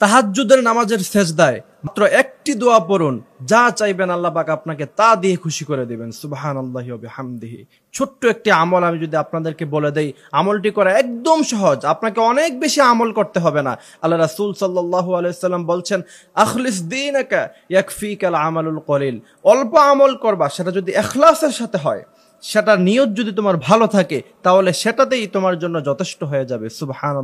তাহাজ্জুদের নামাজের সেজদায় মাত্র একটি দোয়া পড়ুন, যা চাইবেন আল্লাহ পাক আপনাকে তা দিয়ে খুশি করে দিবেন। সুবাহান আল্লাহি হামদিহি ছোট্ট একটি আমল আমি যদি আপনাদেরকে বলে দেই, আমলটি করা একদম সহজ। আপনাকে অনেক বেশি আমল করতে হবে না। আল্লাহ রাসূল সাল্লাল্লাহু আলাইহি সাল্লাম বলছেন, আখলিস দিন একা দীনাকা ইয়াকফিকাল আমালুল কলিল। অল্প আমল করবা, সেটা যদি এখলাসের সাথে হয় সেটার নিয়ত যদি তোমার ভালো থাকে, তাহলে সেটাতেই তোমার জন্য যথেষ্ট হয়ে যাবে। সুবহান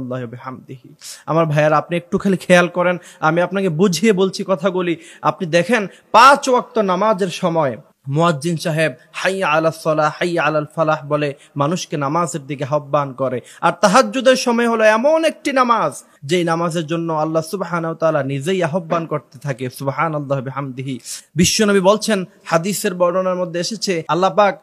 হামদিহি আমার ভাইয়ার, আপনি একটু খালি খেয়াল করেন, আমি আপনাকে বুঝিয়ে বলছি কথাগুলি। আপনি দেখেন, পাঁচ ওয়াক্ত নামাজের সময় মুয়াজ্জিন সাহেব হাইয়া আলাল সলাহ হাইয়া আলাল ফালাহ বলে মানুষকে নামাজের দিকে আহ্বান করে। আর তাহাজ্জুদের সময় হলো এমন একটি নামাজ, যেই নামাজের জন্য আল্লাহ সুবহান তাআলা নিজেই আহ্বান করতে থাকে। সুবহান আল্লাহ হামদিহি বিশ্বনবী বলছেন, হাদিসের বর্ণনার মধ্যে এসেছে, আল্লাহ পাক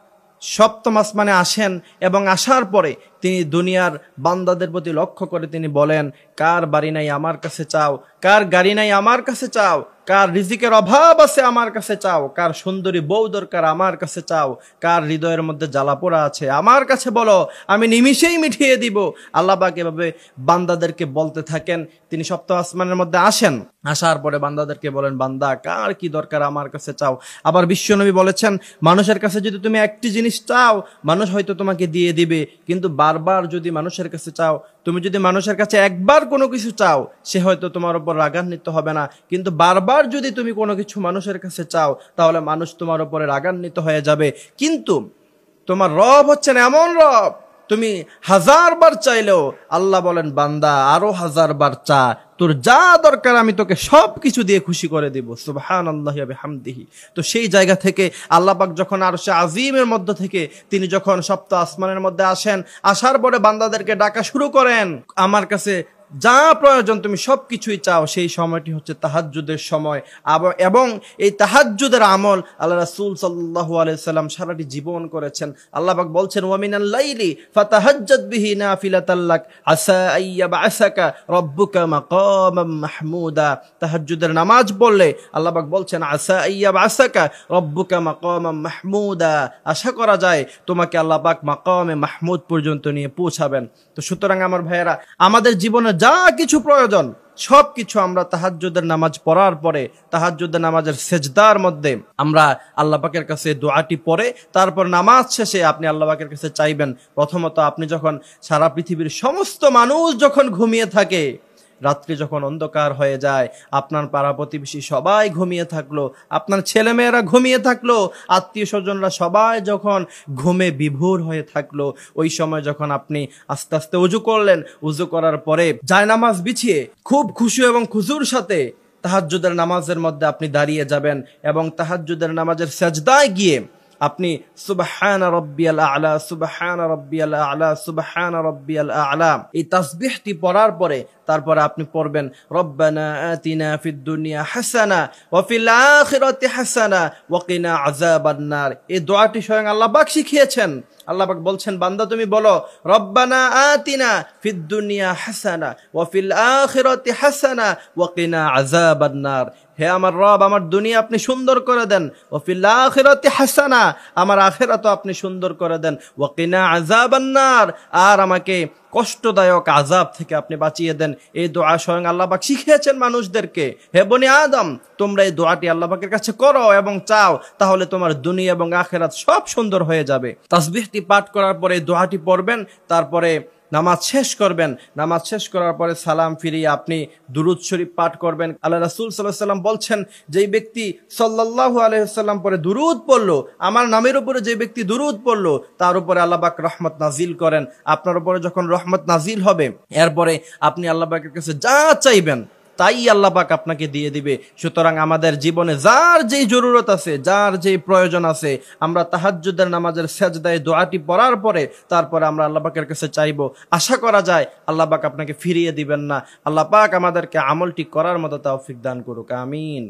সপ্তম আসমানে আসেন এবং আসার পরে তিনি দুনিয়ার বান্দাদের প্রতি লক্ষ্য করে তিনি বলেন, কার বাড়ি নাই আমার কাছে চাও? কার গাড়ি নাই আমার কাছে চাও? কার রিজিকের অভাব আছে আমার কাছে চাও? কার সুন্দরী বউ দরকার আমার কাছে চাও? কার হৃদয়ের মধ্যে জ্বালাপোড়া আছে আমার কাছে বলো, আমি নিমিষেই মিঠিয়ে দিব। আল্লাহবাক এভাবে বান্দাদেরকে বলতে থাকেন। তিনি সপ্তম আসমানের মধ্যে আসেন। আসার পরে বান্দাদেরকে বলেন, বান্দা, কার কি দরকার আমার কাছে চাও? আবার বিশ্বনবী বলেছেন, মানুষের কাছে যদি তুমি একটি জিনিস চাও, মানুষ হয়তো তোমাকে দিয়ে দিবে, কিন্তু বারবার যদি মানুষের কাছে চাও, তুমি যদি মানুষের কাছে একবার কোনো কিছু চাও, সে হয়তো তোমার উপর রাগান্বিত হবে না। কিন্তু বারবার যদি তুমি কোনো কিছু মানুষের কাছে চাও, তাহলে মানুষ তোমার উপরে রাগান্বিত হয়ে যাবে। কিন্তু তোমার রব হচ্ছেন এমন রব। তুমি হাজার বার চাইলেও আল্লাহ বলেন, বান্দা, আরও হাজার বার চা। তোর যা দরকার আমি তোকে সব কিছু দিয়ে খুশি করে দেব। সুবহান আল্লাহ হামদিহি তো সেই জায়গা থেকে আল্লাপাক যখন আর সে আজিমের মধ্য থেকে তিনি যখন সপ্তাহ আসমানের মধ্যে আসেন, আসার পরে বান্দাদেরকে ডাকা শুরু করেন, আমার কাছে যা প্রয়োজন তুমি সব কিছুই চাও, সেই সময়টি হচ্ছে তাহাজ্জুদের সময়। এবং এই তাহাজ্জুদের আমল আল্লাহ রাসুল সাল্লাল্লাহু আলাইহি সাল্লাম সারাটি জীবন করেছেন। আল্লাহ পাক বলছেন ওয়া মিনাল লাইলি ফাতাহাজ্জাদ বিহি নাফিলাতাল লাক, আসা আইয়াবআসাকা রাব্বুকা মাকামাম মাহমুদা। তাহাজ্জুদের নামাজ পড়লে আল্লাহ পাক বলছেন, আসা আইয়াবআসাকা রাব্বুকা মাকামাম মাহমুদা। আশা করা যায় তোমাকে আল্লাহ পাক মাকামে মাহমুদ পর্যন্ত নিয়ে পৌঁছাবেন। তো সুতরাং আমার ভাইয়েরা, আমাদের জীবনে যা কিছু প্রয়োজন, সব কিছু আমরা তাহাজ্জুদের নামাজ পড়ার পরে, তাহাজ্জুদের নামাজের সেজদার মধ্যে আমরা আল্লাহ পাকের কাছে দোয়াটি পড়ে, তারপর নামাজ শেষে আপনি আল্লাহ পাকের কাছে চাইবেন। প্রথমত আপনি যখন সারা পৃথিবীর সমস্ত মানুষ যখন ঘুমিয়ে থাকে রাত্রি যখন অন্ধকার হয়ে যায়, আপনার পাড়া প্রতিবেশী সবাই ঘুমিয়ে থাকল, আপনার ছেলেমেয়েরা ঘুমিয়ে থাকল, আত্মীয় স্বজনরা সবাই যখন ঘুমে বিভোর হয়ে থাকল, ওই সময় যখন আপনি আস্তে আস্তে উজু করলেন, উজু করার পরে জায়নামাজ বিছিয়ে, খুব খুশি এবং খুশুর সাথে তাহাজ্জুদের নামাজের মধ্যে আপনি দাঁড়িয়ে যাবেন এবং তাহাজ্জুদের নামাজের সেজদায় গিয়ে আপনি সুবহান রব্বিয়াল আলা, সুবহান রব্বিয়াল আলা, সুবহান রব্বিয়াল আলা। এই তাসবিহটি পড়ার পরে তারপরে আপনি পড়বেন, রব্বানা আতিনা ফিদ দুনিয়া হাসানা ওয়া ফিল আখিরাতি হাসানা ওয়া কিনা আযাবান নার। এই দোয়াটি স্বয়ং আল্লাহ শিখিয়েছেন। আল্লাহ পাক বলছেন, বান্দা তুমি বলো, রব্বানা আতিনা ফিদ দুনিয়া হাসানা ওয়া ফিল আখিরাতি হাসানা ওয়াকিনা কিনা আযাবান নার। হে আমার রব, আমার দুনিয়া আপনি সুন্দর করে দেন ও ফিল আখিরাতি হাসানা আমার আখিরাতও আপনি সুন্দর করে দেন ওয়াকিনা কিনা আযাবান নার। আর আমাকে কষ্টদায়ক আজাব থেকে আপনি বাঁচিয়ে দেন। এই দোয়া স্বয়ং আল্লাহবাক শিখিয়েছেন মানুষদেরকে। হে বনি আদম, তোমরা এই দোয়াটি আল্লাহবাকের কাছে করো এবং চাও, তাহলে তোমার দুনিয়া এবং আখেরাত সব সুন্দর হয়ে যাবে। তাসবিহটি পাঠ করার পরে দোয়াটি পড়বেন, তারপরে নামাজ শেষ করবেন। নামাজ শেষ করার পরে সালাম ফিরিয়ে আপনি দুরুদ শরীফ পাঠ করবেন। আল্লাহ রাসুল সাল্লাহ সাল্লাম বলছেন, যেই ব্যক্তি সাল্লাহ আলহিহাল্লাম পরে দুরুদ পড়ল, আমার নামের উপরে যে ব্যক্তি দুরুদ পড়ল, তার উপরে আল্লাহবাক রহমত নাজিল করেন। আপনার উপরে যখন রহমত নাজিল হবে, এরপরে আপনি আল্লাহবাকের কাছে যা চাইবেন তাই আল্লাহ পাক আপনাকে দিয়ে দিবে। সুতরাং আমাদের জীবনে যার যেই জরুরত আছে, যার যেই প্রয়োজন আছে, আমরা তাহাজ্জুদের নামাজের সেজদায় দোয়াটি পড়ার পরে তারপরে আমরা আল্লাহ পাকের কাছে চাইব। আশা করা যায় আল্লাহ পাক আপনাকে ফিরিয়ে দিবেন না। আল্লাহ পাক আমাদেরকে আমলটি করার মতো তাওফিক দান করুক। আমিন।